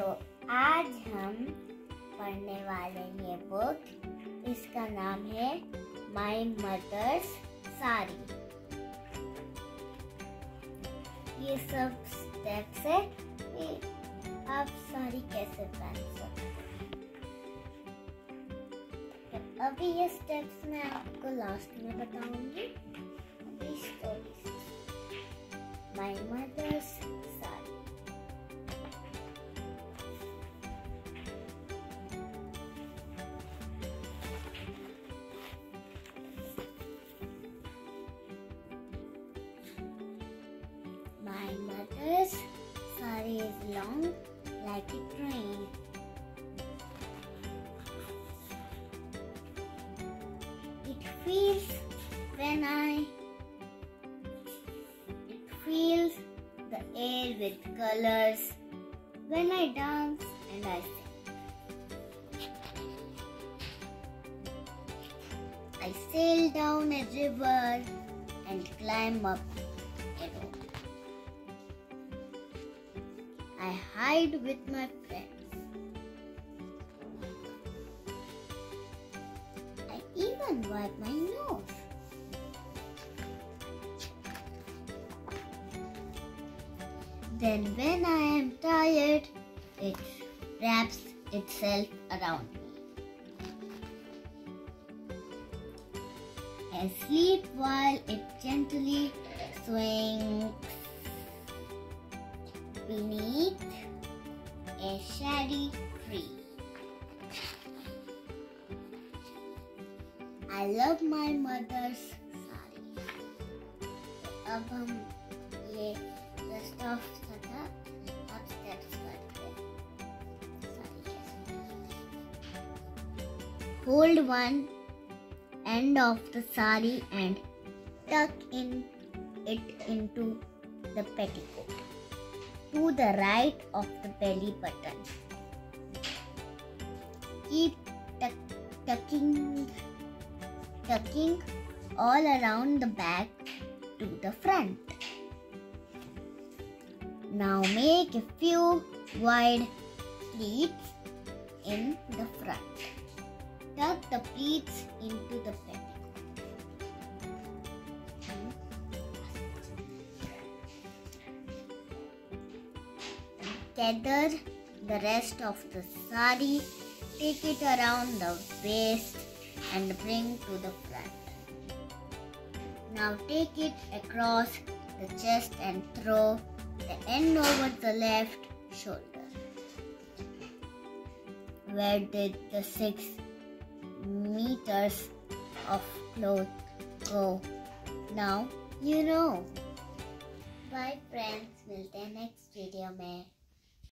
तो आज हम पढ़ने वाले ये बुक इसका नाम है माय मदर्स साड़ी। ये सब स्टेप्स है। आप साड़ी कैसे पहन सकते हैं? अभी ये स्टेप्स मैं आपको लास्ट में बताऊँगी। Story my mother's mother's sari is long like a train. It feels when I it feels the air with colors when I dance and I sing. I sail down a river and climb up I hide with my friends. I even wipe my nose. Then, when I am tired, it wraps itself around me. I sleep while it gently swings beneath a shady tree. I love my mother's sari अब हम ये rest of था अब steps करते हैं साड़ी कैसे Hold one end of the sari and tuck in it into the petticoat to the right of the belly button. Keep tuck- tucking, tucking all around the back to the front. Now make a few wide pleats in the front. Tuck the pleats into the petticoat. Tether the rest of the sari, take it around the waist and bring to the front. Now take it across the chest and throw the end over the left shoulder. Where did the six meters of cloth go? Now you know. Bye friends, मिलते हैं next video में